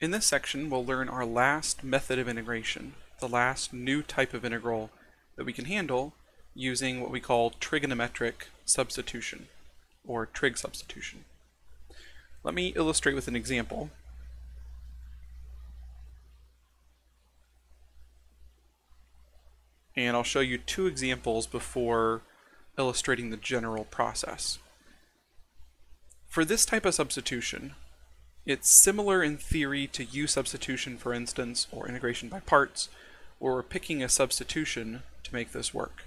In this section, we'll learn our last method of integration, the last new type of integral that we can handle using what we call trigonometric substitution, or trig substitution. Let me illustrate with an example. And I'll show you two examples before illustrating the general process. For this type of substitution, it's similar in theory to U substitution, for instance, or integration by parts, where we're picking a substitution to make this work.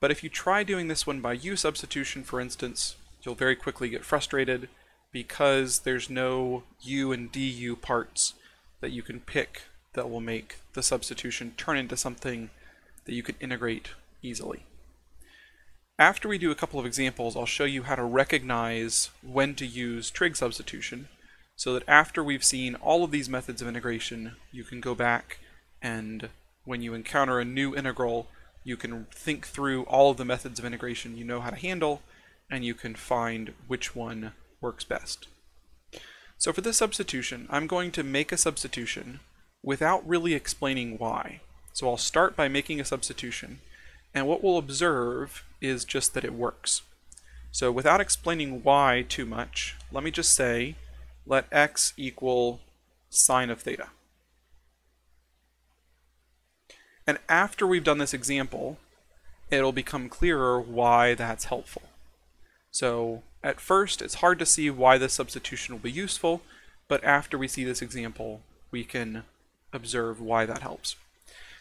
But if you try doing this one by U substitution, for instance, you'll very quickly get frustrated because there's no U and DU parts that you can pick that will make the substitution turn into something that you can integrate easily. After we do a couple of examples, I'll show you how to recognize when to use trig substitution so that after we've seen all of these methods of integration, you can go back and when you encounter a new integral, you can think through all of the methods of integration you know how to handle, and you can find which one works best. So for this substitution, I'm going to make a substitution without really explaining why. So I'll start by making a substitution, and what we'll observe is just that it works. So without explaining why too much, let me just say, let x equal sine of theta. And after we've done this example, it'll become clearer why that's helpful. So at first, it's hard to see why this substitution will be useful, but after we see this example, we can observe why that helps.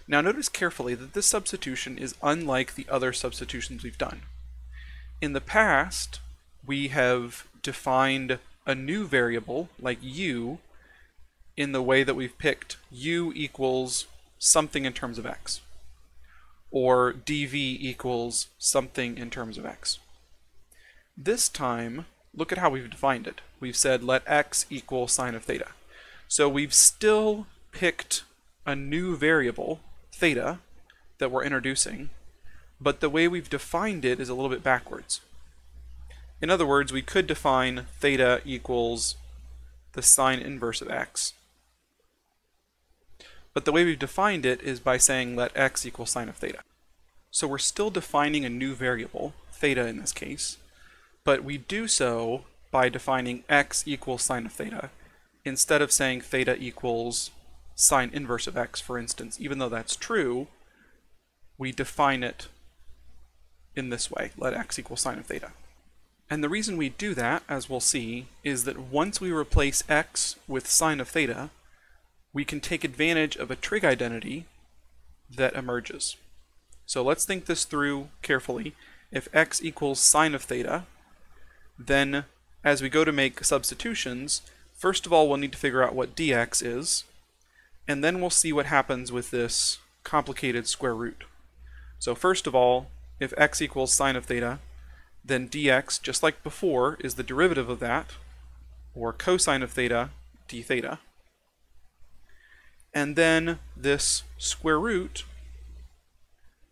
Now notice carefully that this substitution is unlike the other substitutions we've done. In the past, we have defined a new variable, like u, in the way that we've picked u equals something in terms of x, or dv equals something in terms of x. This time, look at how we've defined it. We've said let x equal sine of theta. So we've still picked a new variable theta that we're introducing, but the way we've defined it is a little bit backwards. In other words, we could define theta equals the sine inverse of x. But the way we've defined it is by saying let x equal sine of theta. So we're still defining a new variable, theta in this case, but we do so by defining x equals sine of theta instead of saying theta equals sine inverse of x, for instance, even though that's true, we define it in this way, let x equal sine of theta. And the reason we do that, as we'll see, is that once we replace x with sine of theta, we can take advantage of a trig identity that emerges. So let's think this through carefully. If x equals sine of theta, then as we go to make substitutions, first of all we'll need to figure out what dx is, and then we'll see what happens with this complicated square root. So first of all, if x equals sine of theta, then dx, just like before, is the derivative of that, or cosine of theta d theta. And then this square root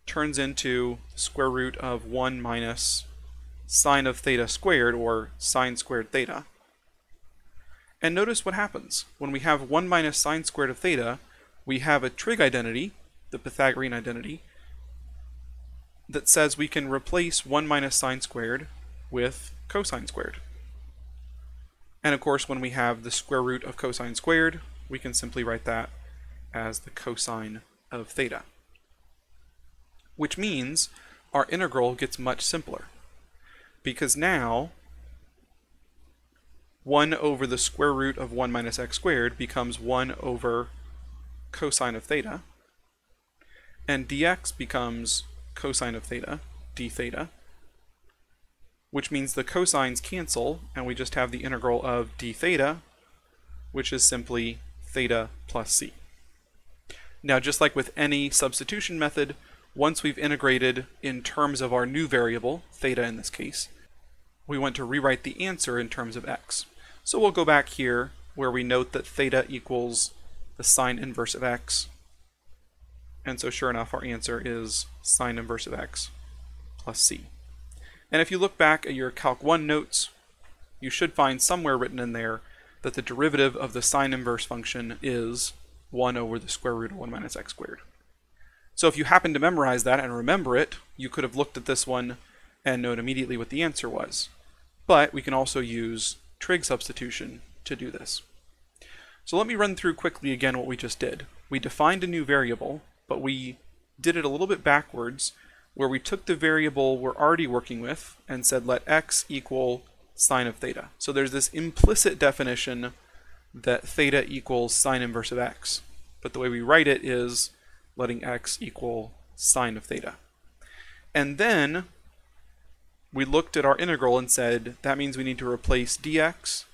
turns into square root of 1 minus sine of theta squared, or sine squared theta. And notice what happens. When we have 1 minus sine squared of theta, we have a trig identity, the Pythagorean identity, that says we can replace 1 minus sine squared with cosine squared. And of course, when we have the square root of cosine squared, we can simply write that as the cosine of theta. Which means our integral gets much simpler. Because now 1 over the square root of 1 minus x squared becomes 1 over cosine of theta, and dx becomes cosine of theta, d theta, which means the cosines cancel, and we just have the integral of d theta, which is simply theta plus c. Now, just like with any substitution method, once we've integrated in terms of our new variable, theta in this case, we want to rewrite the answer in terms of x. So we'll go back here where we note that theta equals the sine inverse of x. And so sure enough, our answer is sine inverse of x plus c. And if you look back at your Calc 1 notes, you should find somewhere written in there that the derivative of the sine inverse function is 1 over the square root of 1 minus x squared. So if you happen to memorize that and remember it, you could have looked at this one and known immediately what the answer was. But we can also use trig substitution to do this. So let me run through quickly again what we just did. We defined a new variable, but we did it a little bit backwards, where we took the variable we're already working with and said let x equal sine of theta. So there's this implicit definition that theta equals sine inverse of x. But the way we write it is letting x equal sine of theta. And then we looked at our integral and said that means we need to replace dx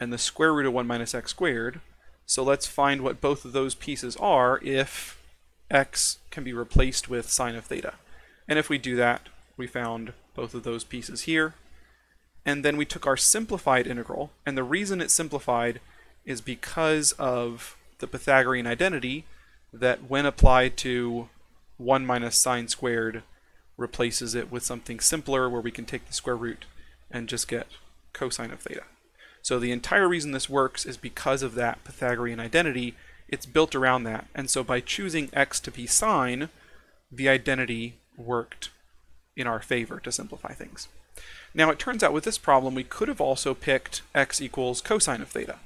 and the square root of 1 minus x squared. So let's find what both of those pieces are if x can be replaced with sine of theta. And if we do that, we found both of those pieces here. And then we took our simplified integral, and the reason it's simplified is because of the Pythagorean identity that when applied to 1 minus sine squared replaces it with something simpler where we can take the square root and just get cosine of theta. So the entire reason this works is because of that Pythagorean identity. It's built around that. And so by choosing x to be sine, the identity worked in our favor to simplify things. Now it turns out with this problem we could have also picked x equals cosine of theta.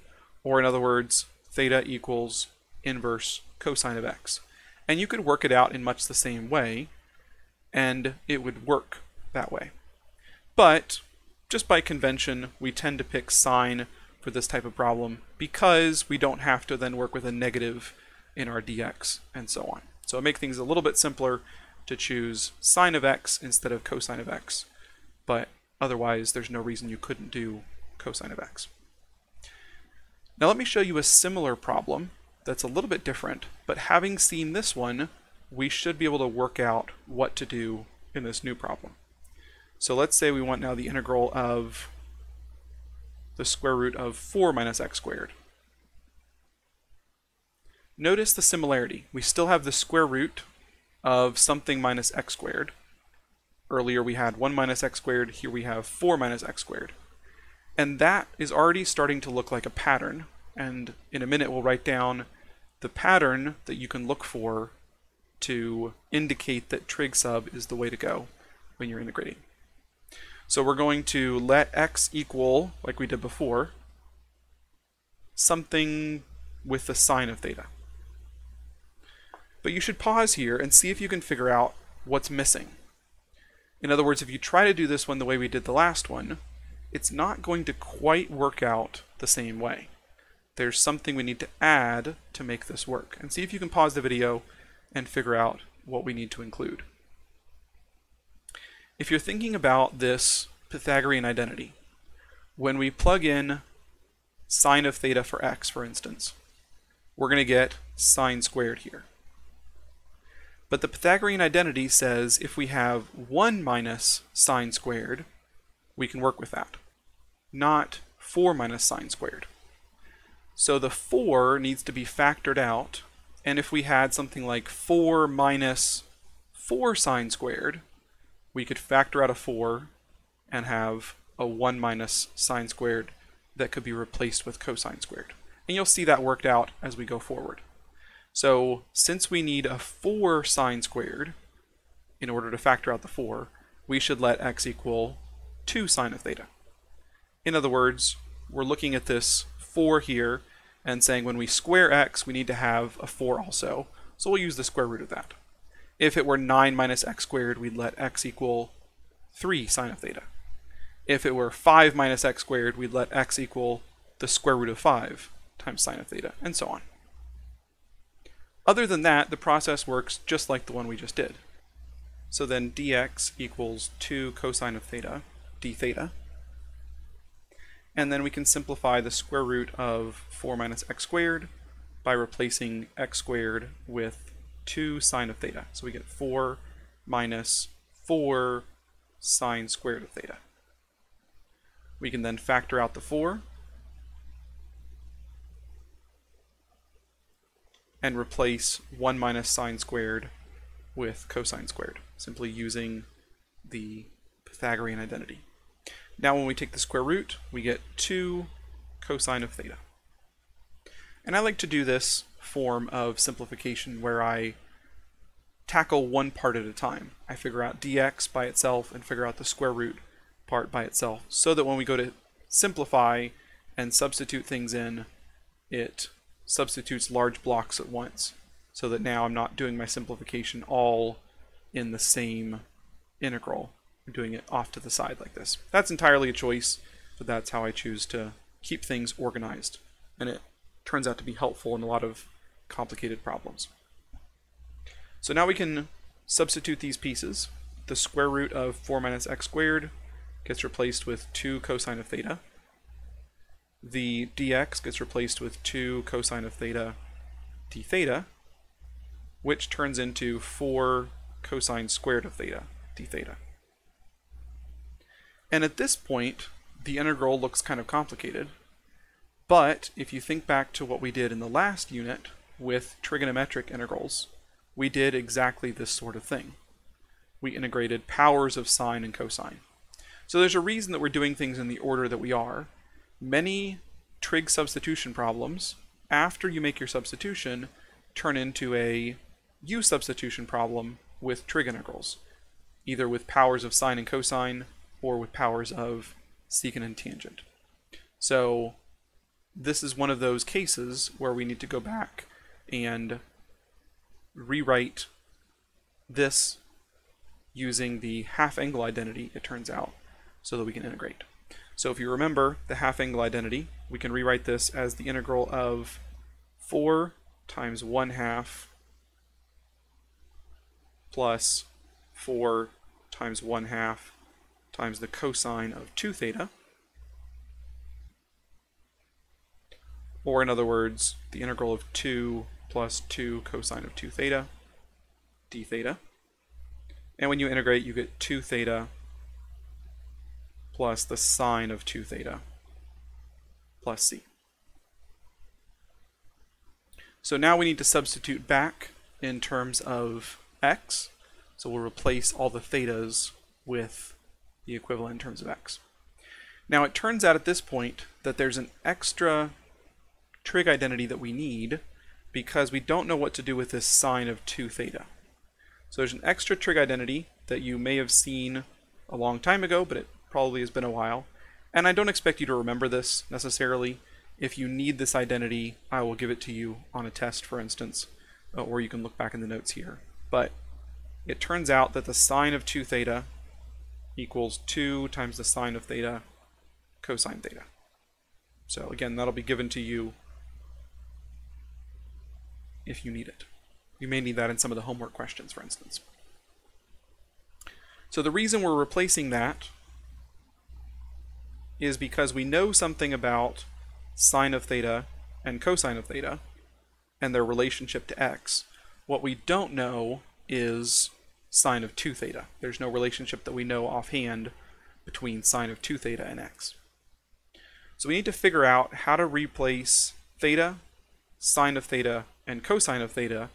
Or in other words, theta equals inverse cosine of x. And you could work it out in much the same way, and it would work that way. But just by convention, we tend to pick sine for this type of problem because we don't have to then work with a negative in our dx and so on. So it makes things a little bit simpler to choose sine of x instead of cosine of x, but otherwise there's no reason you couldn't do cosine of x. Now let me show you a similar problem that's a little bit different, but having seen this one, we should be able to work out what to do in this new problem. So let's say we want now the integral of the square root of 4 minus x squared. Notice the similarity. We still have the square root of something minus x squared. Earlier we had 1 minus x squared, here we have 4 minus x squared. And that is already starting to look like a pattern, and in a minute we'll write down the pattern that you can look for to indicate that trig sub is the way to go when you're integrating. So we're going to let x equal, like we did before, something with the sine of theta. But you should pause here and see if you can figure out what's missing. In other words, if you try to do this one the way we did the last one, it's not going to quite work out the same way there's something we need to add to make this work. And see if you can pause the video and figure out what we need to include. If you're thinking about this Pythagorean identity, when we plug in sine of theta for x, for instance, we're going to get sine squared here. But the Pythagorean identity says if we have 1 minus sine squared, we can work with that, not 4 minus sine squared. So the 4 needs to be factored out. And if we had something like 4 minus 4 sine squared, we could factor out a 4 and have a 1 minus sine squared that could be replaced with cosine squared. And you'll see that worked out as we go forward. So since we need a 4 sine squared in order to factor out the 4, we should let x equal 2 sine of theta. In other words, we're looking at this 4 here and saying when we square x, we need to have a 4 also. So we'll use the square root of that. If it were 9 minus x squared, we'd let x equal 3 sine of theta. If it were 5 minus x squared, we'd let x equal the square root of 5 times sine of theta, and so on. Other than that, the process works just like the one we just did. So then dx equals 2 cosine of theta, d theta, and then we can simplify the square root of 4 minus x squared by replacing x squared with 2 sine of theta. So we get 4 minus 4 sine squared of theta. We can then factor out the 4 and replace 1 minus sine squared with cosine squared, simply using the Pythagorean identity. Now when we take the square root, we get 2 cosine of theta. And I like to do this form of simplification where I tackle one part at a time. I figure out dx by itself and figure out the square root part by itself so that when we go to simplify and substitute things in, it substitutes large blocks at once so that now I'm not doing my simplification all in the same integral. Doing it off to the side like this. That's entirely a choice, but that's how I choose to keep things organized. And it turns out to be helpful in a lot of complicated problems. So now we can substitute these pieces. The square root of 4 minus x squared gets replaced with 2 cosine of theta. The dx gets replaced with 2 cosine of theta d theta, which turns into 4 cosine squared of theta d theta. And at this point, the integral looks kind of complicated. But if you think back to what we did in the last unit with trigonometric integrals, we did exactly this sort of thing. We integrated powers of sine and cosine. So there's a reason that we're doing things in the order that we are. Many trig substitution problems, after you make your substitution, turn into a u substitution problem with trig integrals, either with powers of sine and cosine or with powers of secant and tangent. So this is one of those cases where we need to go back and rewrite this using the half angle identity, it turns out, so that we can integrate. So if you remember the half angle identity, we can rewrite this as the integral of 4 times 1 half plus 4 times 1 half times the cosine of 2 theta. Or in other words, the integral of 2 plus 2 cosine of 2 theta d theta. And when you integrate, you get 2 theta plus the sine of 2 theta plus c. So now we need to substitute back in terms of x. So we'll replace all the thetas with the equivalent in terms of x. Now it turns out at this point that there's an extra trig identity that we need because we don't know what to do with this sine of 2 theta. So there's an extra trig identity that you may have seen a long time ago, but it probably has been a while. And I don't expect you to remember this necessarily. If you need this identity, I will give it to you on a test, for instance, uh, or you can look back in the notes here. But it turns out that the sine of 2 theta equals 2 times the sine of theta cosine theta. So again, that'll be given to you if you need it. You may need that in some of the homework questions, for instance. So the reason we're replacing that is because we know something about sine of theta and cosine of theta and their relationship to x. What we don't know is sine of 2 theta. There's no relationship that we know offhand between sine of 2 theta and x. So we need to figure out how to replace theta, sine of theta, and cosine of theta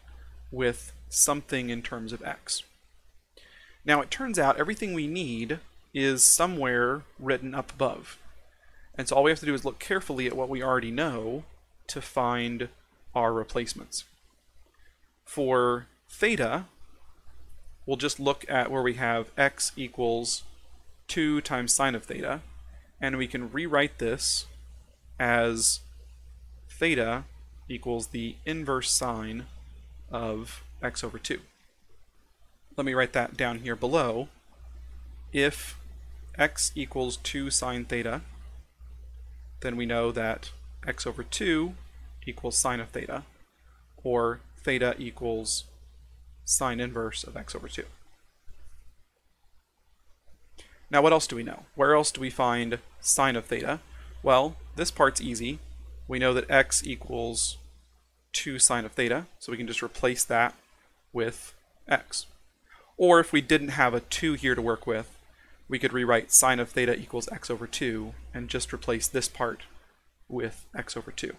with something in terms of x. Now it turns out everything we need is somewhere written up above. And so all we have to do is look carefully at what we already know to find our replacements. For theta, we'll just look at where we have x equals 2 times sine of theta, and we can rewrite this as theta equals the inverse sine of x over 2. Let me write that down here below. If x equals 2 sine theta, then we know that x over 2 equals sine of theta, or theta equals sine inverse of x over 2. Now what else do we know? Where else do we find sine of theta? Well, this part's easy. We know that x equals 2 sine of theta, so we can just replace that with x. Or if we didn't have a 2 here to work with, we could rewrite sine of theta equals x over 2 and just replace this part with x over 2.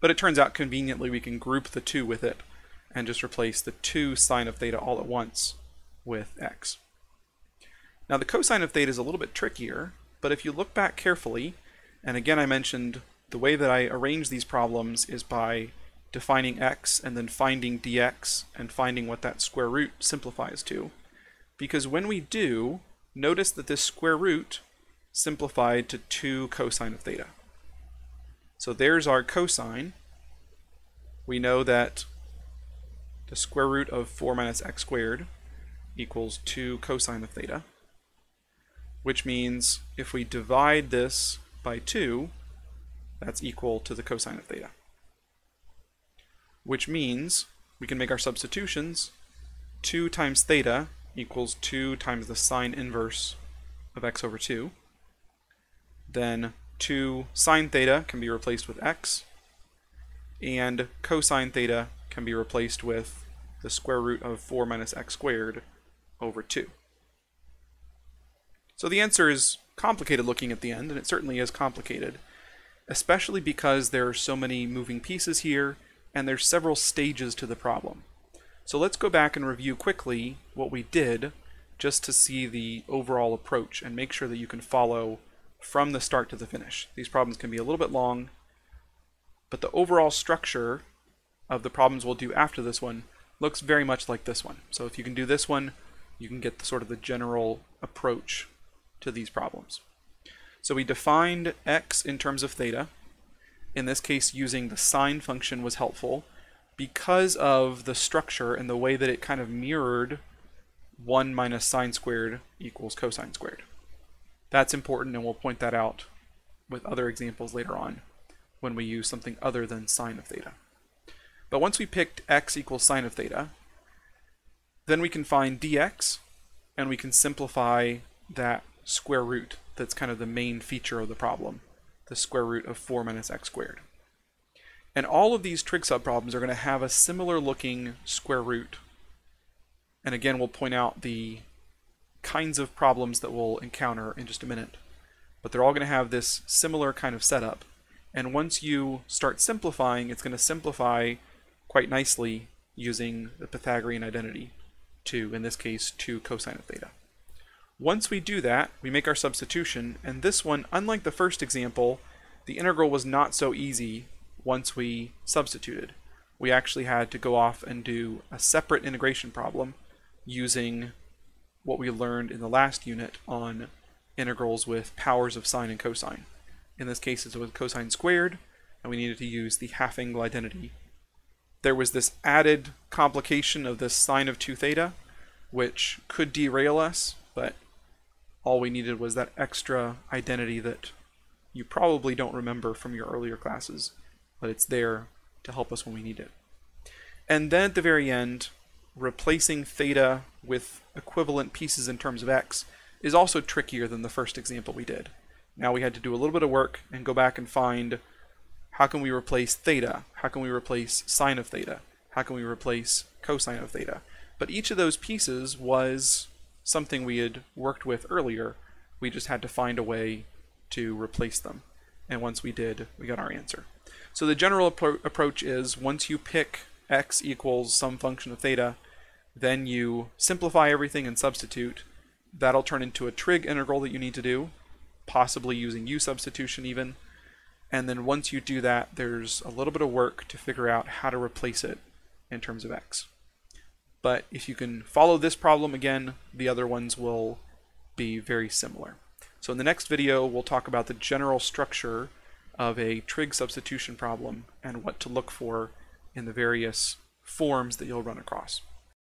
But it turns out conveniently we can group the 2 with it and just replace the 2 sine of theta all at once with x. Now the cosine of theta is a little bit trickier, but if you look back carefully, and again I mentioned the way that I arrange these problems is by defining x and then finding dx and finding what that square root simplifies to. Because when we do, notice that this square root simplified to 2 cosine of theta. So there's our cosine. We know that the square root of 4 minus x squared equals 2 cosine of theta, which means if we divide this by 2, that's equal to the cosine of theta. Which means we can make our substitutions. 2 times theta equals 2 times the sine inverse of x over 2. Then 2 sine theta can be replaced with x, and cosine theta can be replaced with the square root of 4 minus x squared over 2. So the answer is complicated looking at the end, and it certainly is complicated, especially because there are so many moving pieces here, and there's several stages to the problem. So let's go back and review quickly what we did just to see the overall approach and make sure that you can follow from the start to the finish. These problems can be a little bit long, but the overall structure of the problems we'll do after this one looks very much like this one. So if you can do this one, you can get the, sort of the general approach to these problems. So we defined x in terms of theta. In this case, using the sine function was helpful because of the structure and the way that it kind of mirrored 1 minus sine squared equals cosine squared. That's important, and we'll point that out with other examples later on when we use something other than sine of theta. But once we picked x equals sine of theta, then we can find dx, and we can simplify that square root that's kind of the main feature of the problem, the square root of 4 minus x squared. And all of these trig subproblems are going to have a similar looking square root. And again, we'll point out the kinds of problems that we'll encounter in just a minute. But they're all going to have this similar kind of setup. And once you start simplifying, it's going to simplify quite nicely using the Pythagorean identity to, in this case, 2 cosine of theta. Once we do that, we make our substitution, and this one, unlike the first example, the integral was not so easy once we substituted. We actually had to go off and do a separate integration problem using what we learned in the last unit on integrals with powers of sine and cosine. In this case, it was cosine squared, and we needed to use the half angle identity. There was this added complication of this sine of 2 theta, which could derail us, but all we needed was that extra identity that you probably don't remember from your earlier classes but it's there to help us when we need it. And then at the very end, replacing theta with equivalent pieces in terms of x is also trickier than the first example we did. Now we had to do a little bit of work and go back and find how can we replace theta? How can we replace sine of theta? How can we replace cosine of theta? But each of those pieces was something we had worked with earlier. We just had to find a way to replace them. And once we did, we got our answer. So the general appro approach is once you pick x equals some function of theta, then you simplify everything and substitute. That'll turn into a trig integral that you need to do, possibly using u substitution even. And then once you do that, there's a little bit of work to figure out how to replace it in terms of x. But if you can follow this problem again, the other ones will be very similar. So in the next video, we'll talk about the general structure of a trig substitution problem and what to look for in the various forms that you'll run across.